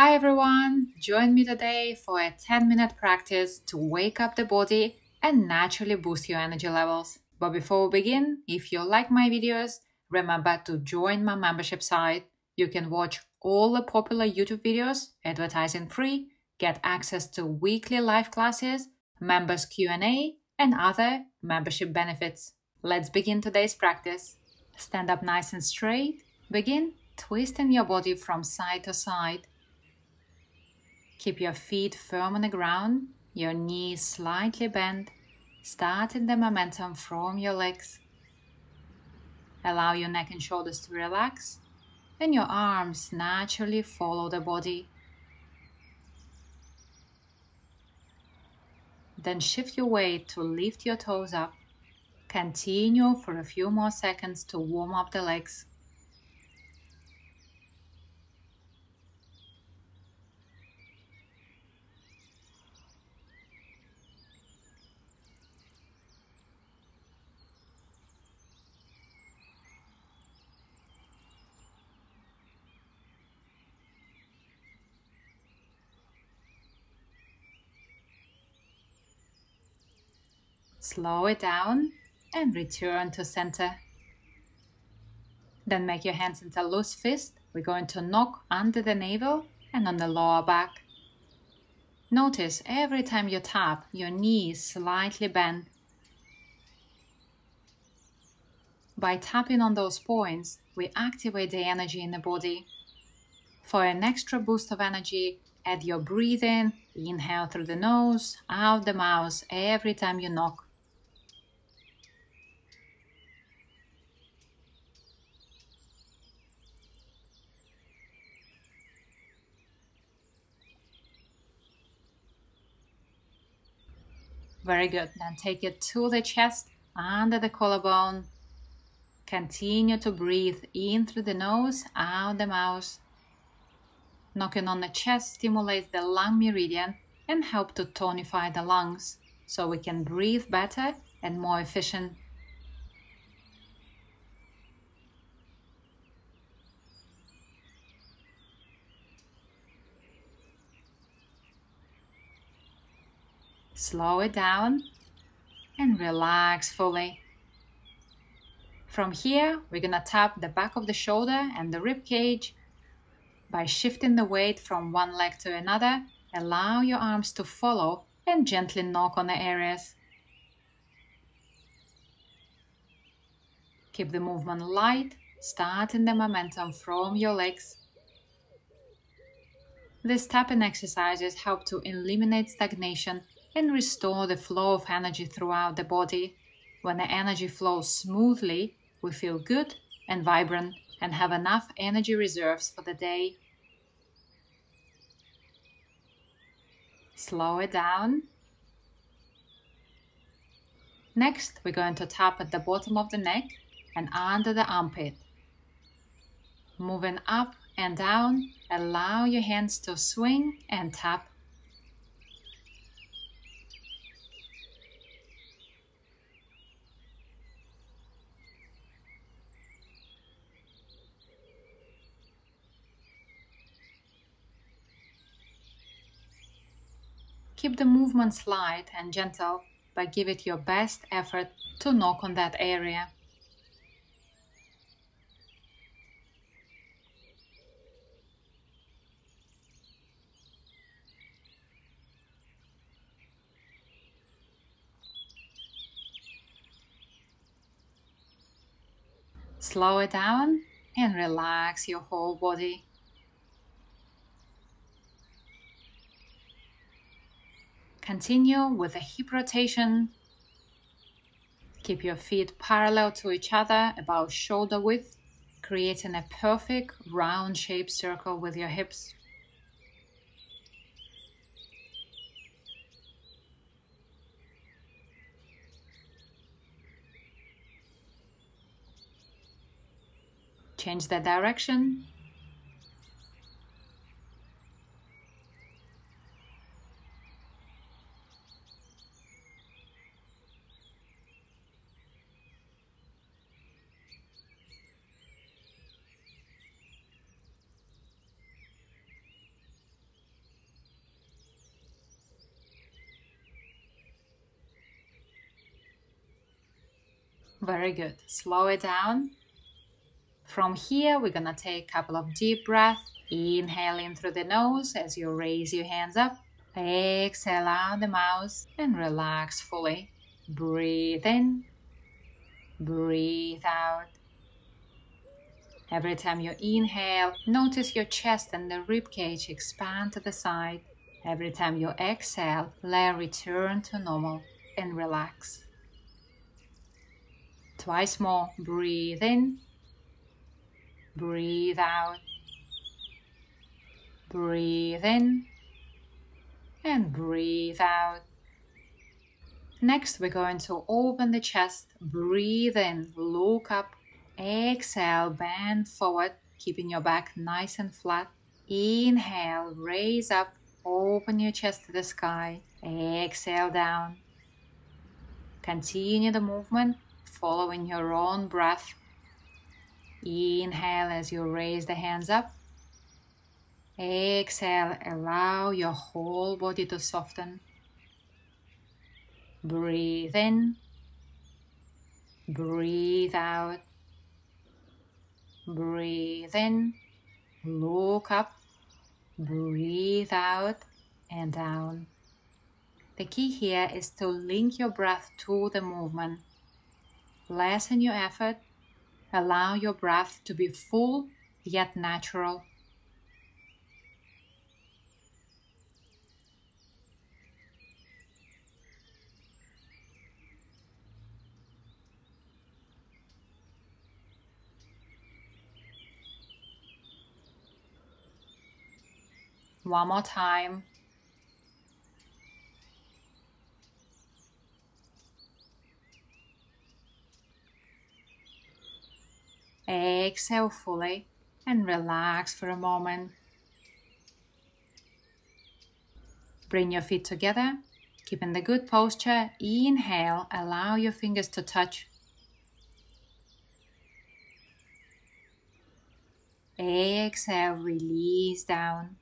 Hi everyone! Join me today for a 10 minute practice to wake up the body and naturally boost your energy levels. But before we begin, if you like my videos, remember to join my membership site. You can watch all the popular YouTube videos, advertising free, get access to weekly live classes, members Q&A, and other membership benefits. Let's begin today's practice. Stand up nice and straight. Begin twisting your body from side to side Keep your feet firm on the ground, your knees slightly bent, starting the momentum from your legs. Allow your neck and shoulders to relax, and your arms naturally follow the body. Then shift your weight to lift your toes up. Continue for a few more seconds to warm up the legs. Slow it down and return to center. Then make your hands into a loose fist. We're going to knock under the navel and on the lower back. Notice every time you tap, your knees slightly bend. By tapping on those points, we activate the energy in the body. For an extra boost of energy, add your breathing, inhale through the nose, out the mouth every time you knock. Very good. Then take it to the chest, under the collarbone. Continue to breathe in through the nose, out the mouth. Knocking on the chest stimulates the lung meridian and help to tonify the lungs so we can breathe better and more efficient. Slow it down and relax fully. From here, we're gonna tap the back of the shoulder and the rib cage. By shifting the weight from one leg to another, allow your arms to follow and gently knock on the areas. Keep the movement light, starting the momentum from your legs. These tapping exercises help to eliminate stagnation and restore the flow of energy throughout the body. When the energy flows smoothly, we feel good and vibrant and have enough energy reserves for the day. Slow it down. Next, we're going to tap at the bottom of the neck and under the armpit. Moving up and down, allow your hands to swing and tap Keep the movements light and gentle, but give it your best effort to knock on that area. Slow it down and relax your whole body. Continue with a hip rotation. Keep your feet parallel to each other about shoulder width, creating a perfect round shaped circle with your hips. Change the direction Very good. Slow it down. From here, we're gonna take a couple of deep breaths. Inhale in through the nose as you raise your hands up. Exhale out the mouth and relax fully. Breathe in. Breathe out. Every time you inhale, notice your chest and the rib cage expand to the side. Every time you exhale, let return to normal and relax. Twice more. Breathe in. Breathe out. Breathe in. And breathe out. Next, we're going to open the chest. Breathe in. Look up. Exhale. Bend forward, keeping your back nice and flat. Inhale. Raise up. Open your chest to the sky. Exhale down. Continue the movement following your own breath. Inhale as you raise the hands up. Exhale, allow your whole body to soften. Breathe in. Breathe out. Breathe in. Look up. Breathe out and down. The key here is to link your breath to the movement. Lessen your effort. Allow your breath to be full yet natural. One more time. Exhale fully and relax for a moment. Bring your feet together, keeping the good posture. Inhale, allow your fingers to touch. Exhale, release down.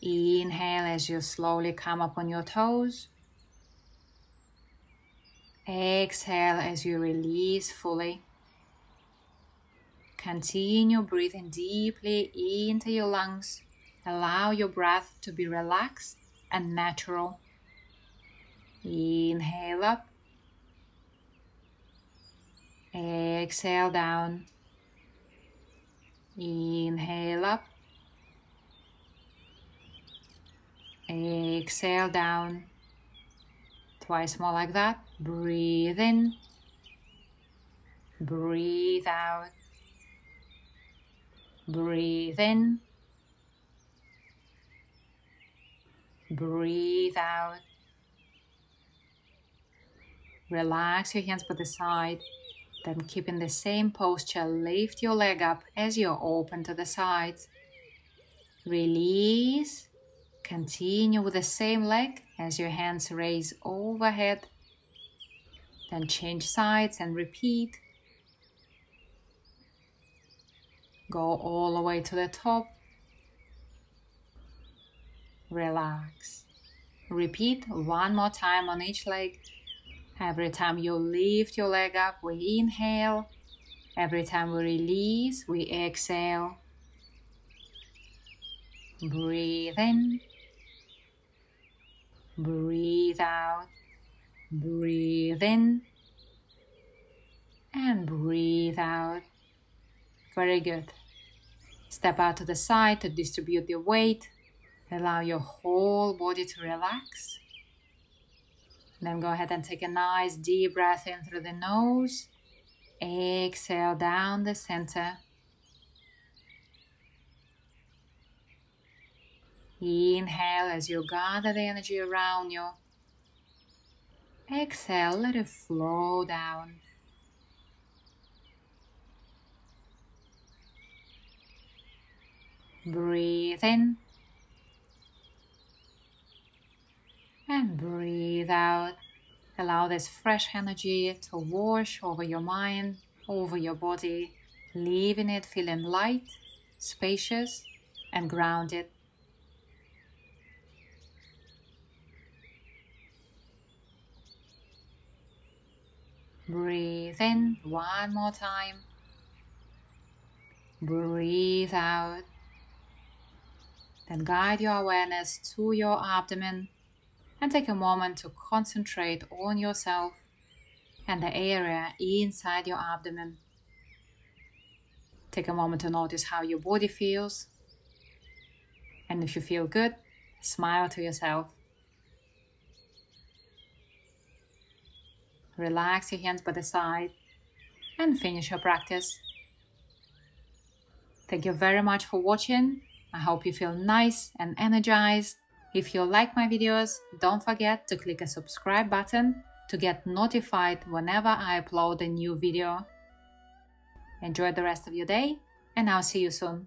Inhale as you slowly come up on your toes. Exhale as you release fully. Continue breathing deeply into your lungs. Allow your breath to be relaxed and natural. Inhale up. Exhale down. Inhale up. Exhale down. Twice more like that. Breathe in. Breathe out. Breathe in. Breathe out. Relax your hands by the side. Then keep in the same posture, lift your leg up as you open to the sides. Release. Continue with the same leg as your hands raise overhead. Then change sides and repeat. Go all the way to the top. Relax. Repeat one more time on each leg. Every time you lift your leg up, we inhale. Every time we release, we exhale. Breathe in. Breathe out. Breathe in. And breathe out. Very good. Step out to the side to distribute your weight. Allow your whole body to relax. Then go ahead and take a nice deep breath in through the nose. Exhale down the center. Inhale as you gather the energy around you. Exhale, let it flow down. Breathe in. And breathe out. Allow this fresh energy to wash over your mind, over your body, leaving it feeling light, spacious, and grounded. Breathe in one more time. Breathe out. Then guide your awareness to your abdomen and take a moment to concentrate on yourself and the area inside your abdomen. Take a moment to notice how your body feels. And if you feel good, smile to yourself. Relax your hands by the side and finish your practice. Thank you very much for watching. I hope you feel nice and energized. If you like my videos, don't forget to click a subscribe button to get notified whenever I upload a new video. Enjoy the rest of your day and I'll see you soon.